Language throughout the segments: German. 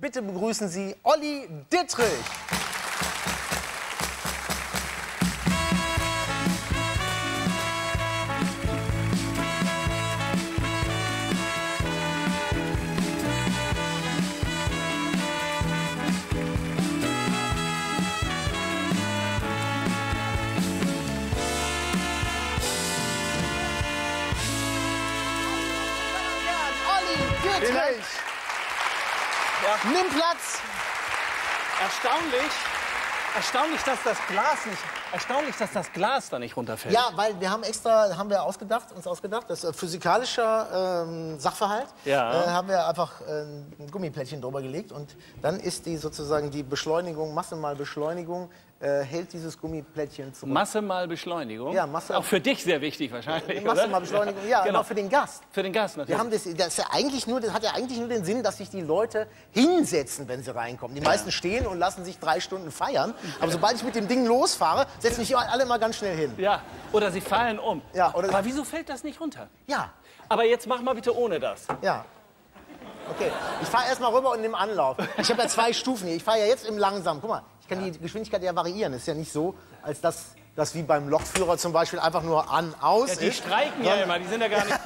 Bitte begrüßen Sie Olli Dittrich. Nimm Platz. Erstaunlich, erstaunlich, dass das Glas nicht, erstaunlich, dass das Glas da nicht runterfällt. Ja, weil wir haben extra, haben wir ausgedacht, uns ausgedacht, das ist ein physikalischer ähm, Sachverhalt. Ja. Äh, haben wir einfach äh, ein Gummiplättchen drüber gelegt und dann ist die sozusagen die Beschleunigung, Masse mal Beschleunigung, äh, hält dieses Gummiplättchen zurück. Masse mal Beschleunigung. Ja, Masse- Auch für dich sehr wichtig wahrscheinlich. Masse oder? mal Beschleunigung, ja, genau. aber für den Gast. Für den Gast natürlich. Wir haben das, das, ja eigentlich nur, das hat ja eigentlich nur den Sinn, dass sich die Leute hinsetzen, wenn sie reinkommen. Die meisten stehen und lassen sich drei Stunden feiern. Aber sobald ich mit dem Ding losfahre, setzen sich alle mal ganz schnell hin. ja, oder sie fallen um. Ja, oder- Aber wieso fällt das nicht runter? Ja, Aber jetzt mach mal bitte ohne das. ja. Okay, ich fahre erst mal rüber und nehme Anlauf. Ich habe ja zwei Stufen hier. Ich fahre ja jetzt im Langsam. Guck mal, ich kann die Geschwindigkeit ja variieren. Ist ja nicht so, als dass das wie beim Lochführer zum Beispiel einfach nur an, aus Ja, die ist. streiken ja immer, die sind ja gar nicht.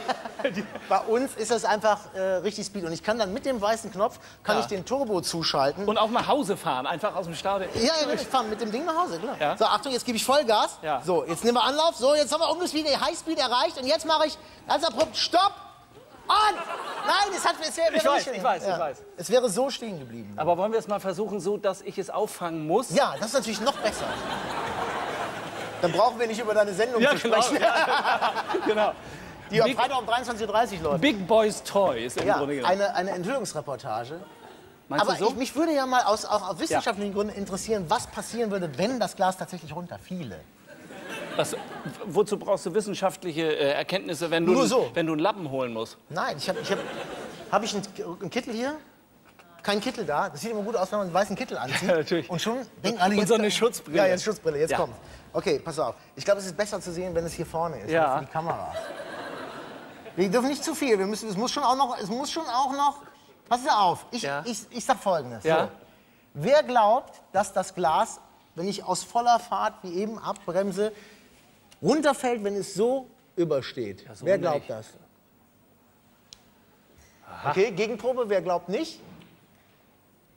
Bei uns ist das einfach äh, richtig Speed. Und ich kann dann mit dem weißen Knopf, kann Ja. ich den Turbo zuschalten. und auch nach Hause fahren, einfach aus dem Stadion. Ja, ja, ich fahre mit dem Ding nach Hause, klar. Ja. So, Achtung, jetzt gebe ich Vollgas. Ja. So, jetzt nehmen wir Anlauf. So, jetzt haben wir Umgespeed, Highspeed erreicht. Und jetzt mache ich ganz abrupt Stopp. Und! Nein, es, hat, es wäre Ich weiß, ich weiß, ich weiß. Es wäre so stehen geblieben. Aber wollen wir es mal versuchen, so dass ich es auffangen muss? Ja, das ist natürlich noch besser. Dann brauchen wir nicht über deine Sendung zu sprechen, Ja, genau. die am Big, Freitag um 23.30 Uhr läuft. Big Boys Toys im Ja, Grunde genommen. eine, eine Enthüllungsreportage. Meinst Aber so? ich, mich würde ja mal aus, auch aus wissenschaftlichen Gründen interessieren, was passieren würde, wenn das Glas tatsächlich runterfiele. Was, wozu brauchst du wissenschaftliche äh, Erkenntnisse, wenn du, so. wenn du einen Lappen holen musst? Nein, ich habe ich hab, hab ich einen, einen Kittel hier? Kein Kittel da. Das sieht immer gut aus, wenn man einen weißen Kittel anzieht. Ja, natürlich. Und schon denken alle Und jetzt. so eine Schutzbrille. Ja, jetzt Schutzbrille, jetzt Ja. kommt. Okay, pass auf. Ich glaube, es ist besser zu sehen, wenn es hier vorne ist, Ja. für die Kamera. Wir dürfen nicht zu viel. Wir müssen, es muss schon auch noch. Es muss schon auch noch pass auf. Ich, Ja. ich, ich sag Folgendes. Ja. So. Wer glaubt, dass das Glas, wenn ich aus voller Fahrt wie eben abbremse, runterfällt, wenn es so übersteht? so Wer nicht. glaubt das? Okay, Gegenprobe, wer glaubt nicht?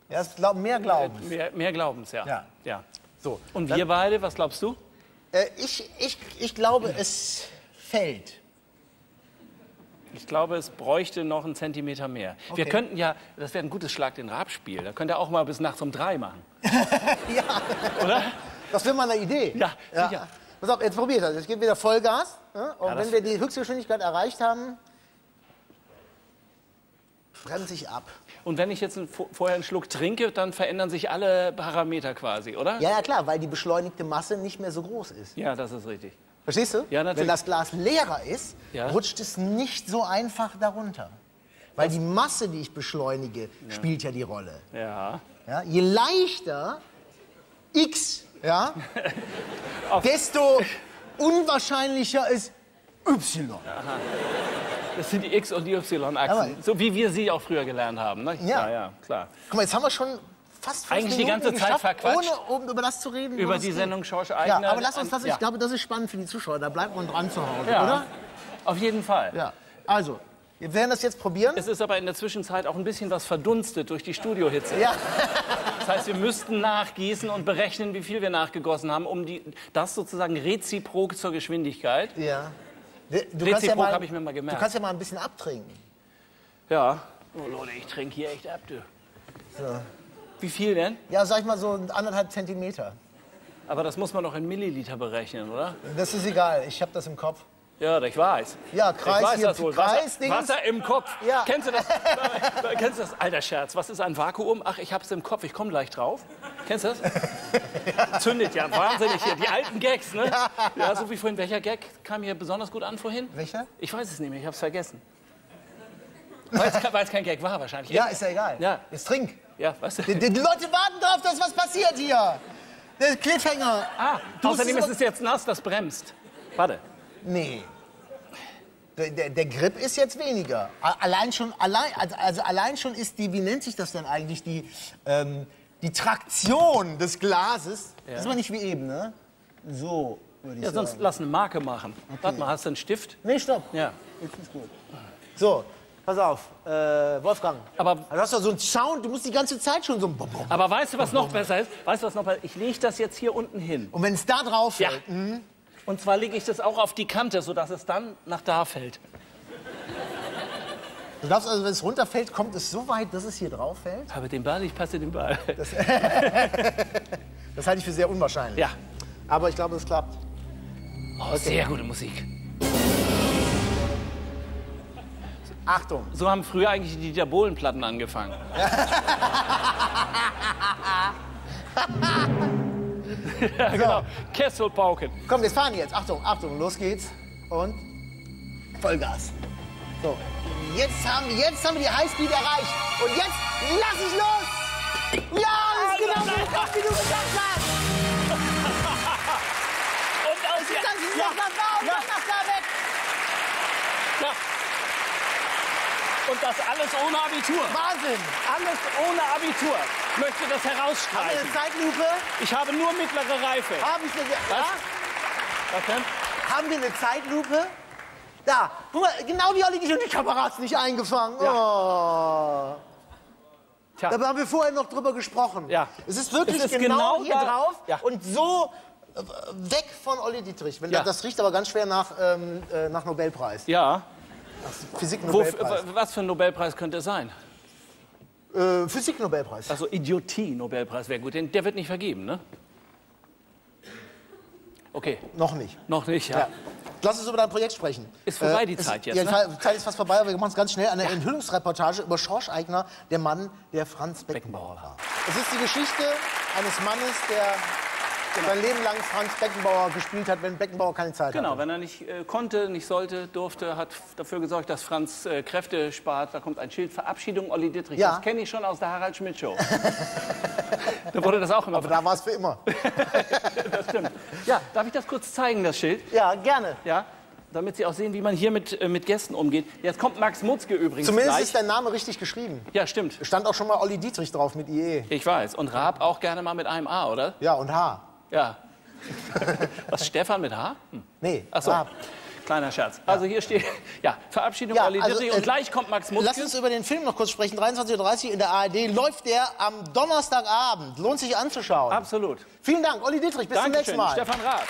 Ja, es glauben mehr glauben. Mehr, mehr Glaubens, ja. Ja. ja. So. Und wir beide, was glaubst du? Äh, ich, ich, ich glaube, es fällt. Ich glaube, es bräuchte noch einen Zentimeter mehr. Wir Okay. könnten ja, das wäre ein gutes Schlag den Rabspiel. Da könnt ihr auch mal bis nachts um drei machen. Ja, Oder? das wäre mal eine Idee. Ja, sicher. Pass auf, jetzt probiert das. Jetzt geht wieder Vollgas. Ja? Und Ja, wenn wir die Höchstgeschwindigkeit erreicht haben, bremse ich ab. Und wenn ich jetzt vorher einen Schluck trinke, dann verändern sich alle Parameter quasi, oder? Ja, ja, klar, weil die beschleunigte Masse nicht mehr so groß ist. Ja, das ist richtig. Verstehst du? Ja, natürlich. Wenn das Glas leerer ist, Ja. rutscht es nicht so einfach darunter. Weil die Masse, die ich beschleunige, spielt ja die Rolle. Ja. Ja? Je leichter x, ja, desto unwahrscheinlicher ist y. Das sind die X- und die Y-Achsen. So wie wir sie auch früher gelernt haben. Ne? Ja. ja, klar. Guck mal, jetzt haben wir schon fast fünf Eigentlich die Minuten ganze Zeit verquatscht. ohne um über das zu reden. Über die Sendung. Schorsch Ja, Eigner. aber lass uns das, Ja. ich glaube, das ist spannend für die Zuschauer. Da bleibt man dran zu Hause, Ja. oder? Auf jeden Fall. Ja. Also, wir werden das jetzt probieren. Es ist aber in der Zwischenzeit auch ein bisschen was verdunstet durch die Studiohitze. Ja, Das heißt, wir müssten nachgießen und berechnen, wie viel wir nachgegossen haben, um die, das sozusagen reziprok zur Geschwindigkeit. ja. Du kannst ja mal, ich mir mal gemerkt. Du kannst ja mal ein bisschen abtrinken. Ja. Oh Leute, ich trinke hier echt ab, du. Wie viel denn? Ja, sag ich mal so anderthalb Zentimeter. Aber das muss man doch in Milliliter berechnen, oder? Das ist egal, ich habe das im Kopf. Ja, ich weiß. Ja, ich Kreis weiß hier, das wohl. Kreis, Wasser. Wasser im Kopf. Ja. Kennst du das? Kennst du das? Alter Scherz, was ist ein Vakuum? Ach, ich hab's im Kopf, ich komme gleich drauf. Kennst du das? Zündet ja wahnsinnig hier. Die alten Gags, ne? Ja, so wie vorhin. Welcher Gag kam hier besonders gut an vorhin? Welcher? Ich weiß es nicht mehr, ich hab's vergessen. Weil es, kein Gag war wahrscheinlich. Ja, ist ja egal. Ja. Jetzt trink. Ja, weißt du? Die, die Leute warten drauf, dass was passiert hier. Der Cliffhanger. Ah, Du außerdem ist es jetzt nass, das bremst. Warte. Nee. Der, der, der Grip ist jetzt weniger. Allein schon, allein, also, also allein schon ist die, wie nennt sich das denn eigentlich, die, ähm, die Traktion des Glases. Das ist aber nicht wie eben, ne? So, würde ich Ja, sonst sagen. lass eine Marke machen. Warte mal, hast du einen Stift? Nee, stopp. Ja. Jetzt ist gut. So, pass auf, äh, Wolfgang. Aber- du hast doch so einen Sound, du musst die ganze Zeit schon so ein. Aber weißt du, was noch besser ist? Weißt du, was noch besser ist? Ich lege das jetzt hier unten hin. Und wenn es da drauf Ja. Und zwar lege ich das auch auf die Kante, sodass es dann nach da fällt. du darfst also, wenn es runterfällt, kommt es so weit, dass es hier drauf fällt. Aber den Ball, ich passe den Ball. Das halte ich für sehr unwahrscheinlich. Ja. Aber ich glaube, es klappt. Oh, sehr gute Musik. Achtung. So haben früher eigentlich die Dieter Bohlen-Platten angefangen. ja, genau. Kesselpauken. Komm, wir fahren jetzt. Achtung, Achtung, los geht's. Und Vollgas. So, jetzt haben, wir- jetzt haben wir die Highspeed erreicht. Und jetzt lass ich los. Ja, das ist genau so gekommen, wie du gesagt hast. Und aus Dann ist das nach da und dann nach da weg. Ja. Und das alles ohne Abitur. Wahnsinn. Alles ohne Abitur. Möchte das Haben wir herausstreichen. eine Zeitlupe? Ich habe nur mittlere Reife. Haben wir eine, ja? Was denn? Haben wir eine Zeitlupe? Da, guck mal, genau die Olli, die und die Kamera hat's nicht eingefangen. Oh. Tja. Da haben wir vorher noch drüber gesprochen. Ja. Es ist wirklich Es ist genau, genau hier drauf Ja. und so äh, weg von Olli Dietrich. Wenn Ja. das riecht aber ganz schwer nach, ähm, äh, nach Nobelpreis. Ja. Physik-Nobelpreis. was für ein Nobelpreis könnte es sein? Äh, Physik-Nobelpreis. Also Idiotie-Nobelpreis wäre gut, denn der wird nicht vergeben, ne? Okay, Noch nicht. noch nicht, ja. Ja. Lass uns über dein Projekt sprechen. Ist vorbei, die es- Zeit jetzt, Ja, ne? die Zeit ist fast vorbei, aber wir machen es ganz schnell. Eine Enthüllungsreportage über Schorsch Eigner, der Mann, der Franz Beckenbauer war. Es ist die Geschichte eines Mannes, der sein Leben lang Franz Beckenbauer gespielt hat, wenn Beckenbauer keine Zeit Genau, hatte. wenn er nicht äh, konnte, nicht sollte, durfte, hat dafür gesorgt, dass Franz äh, Kräfte spart. Da kommt ein Schild, Verabschiedung Olli Dittrich. Ja. Das kenne ich schon aus der Harald Schmidt Show. da wurde das auch immer Aber da war es für immer. Das stimmt. Ja, darf ich das kurz zeigen, das Schild? Ja, gerne. Ja, damit Sie auch sehen, wie man hier mit, äh, mit Gästen umgeht. Jetzt kommt Max Mutzke übrigens Zumindest gleich. ist dein Name richtig geschrieben. ja, stimmt. Stand auch schon mal Olli Dietrich drauf mit IE. Ich weiß. Und Raab auch gerne mal mit einem A, oder? Ja, und H. Ja. Was, Stefan mit H? Hm. Nee, Ach so. Raab. Kleiner Scherz. Also hier steht, ja, Verabschiedung Ja, Olli also, Dittrich. äh, Und gleich kommt Max Lass Mutzke. uns über den Film noch kurz sprechen. 23.30 Uhr in der ARD läuft der am Donnerstagabend. Lohnt sich anzuschauen. Absolut. Vielen Dank, Olli Dietrich. Bis zum nächsten Dankeschön. Mal. Stefan Raab.